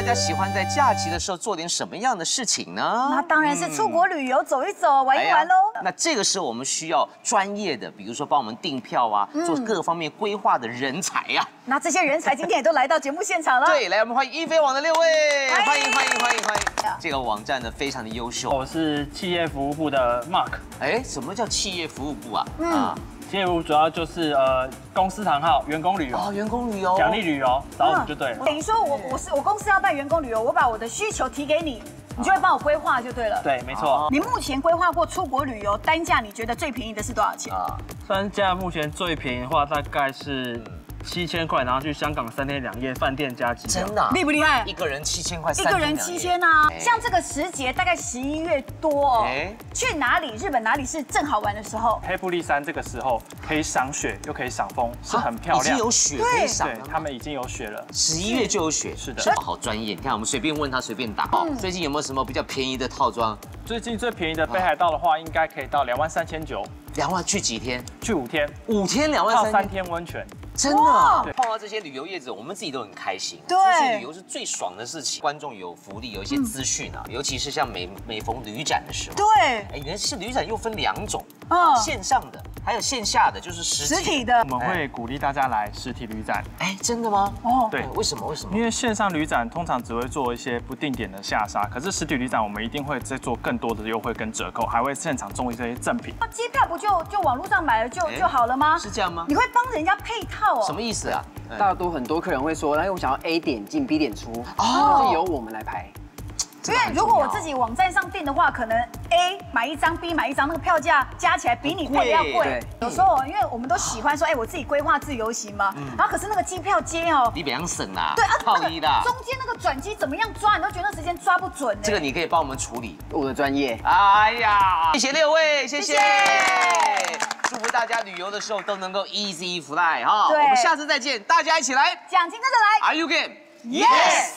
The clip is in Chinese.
大家喜欢在假期的时候做点什么样的事情呢？那当然是出国旅游走一走、玩一玩喽。哎那这个时候我们需要专业的，比如说帮我们订票啊，嗯做各方面规划的人才呀、那这些人才今天也都来到节目现场了。对，来，我们欢迎一飞网的六位，欢欢迎迎欢迎欢迎欢迎呀。这个网站呢非常的优秀。我是企业服务部的 Mark，哎，什么叫企业服务部啊？嗯啊，企业服务主要就是呃公司行号、员工旅哦，游、员工旅游，奖励旅游，找我们就对了。等于说我我是我公司要办员工旅游，我把我的需求提给你，你就会帮我规划就对了。。对，没错。你目前规划过出国旅游单价，你觉得最便宜的是多少钱？啊，单价目前最便宜的话，大概是七千块，然后去香港三天两夜，饭店加机票。真的啊厉不厉害一？个人七千块，一个人七千啊，像这个时节大概十一月多哦哎，去哪里？日本哪里是正好玩的时候？黑布利山这个时候可以赏雪，又可以赏风，是很漂亮。已经有雪可以赏。他们已经有雪了。十一月就有雪，是的好专业。你看，我们随便问他，随便答。哦，最近有没有什么比较便宜的套装？最近最便宜的北海道的话，应该可以到两万三千九，两万去几天？去五天，五天两万泡三三天，天温泉。真的？啊碰到这些旅游业者，我们自己都很开心。对。出去旅游是最爽的事情，观众有福利，有一些资讯啊，尤其是像每每逢旅展的时候。对，哎，原来是旅展又分两种，嗯。线上的还有线下的，就是实体实体的我们会鼓励大家来实体旅展，哎，真的吗？哦，对哎为什么？为什么因？为线上旅展通常只会做一些不定点的下杀，可是实体旅展我们一定会再做更多的优惠跟折扣，还会现场送一些赠品。那机票不就就网络上买了就哎就好了吗？是这样吗你会帮人家配套哦？什么意思啊？哎大多很多客人会说，那，我想要 A 点进 B 点出，哦是由我们来排。因为如果我自己网站上订的话，可能 A 买一张，B 买一张，那个票价加起来比你配的要贵贵。有时候因为我们都喜欢说，哎，我自己规划自由行嘛，然后可是那个机票接哦，你比较省啦，对啊，套一的，中间那个转机怎么样抓，你都觉得那时间抓不准呢。这个你可以帮我们处理。我的专业，哎呀，谢谢六位，谢谢。祝福大家旅游的时候都能够 easy fly 哈。对我们下次再见，大家一起来奖金跟着来，Are you game？，Yes。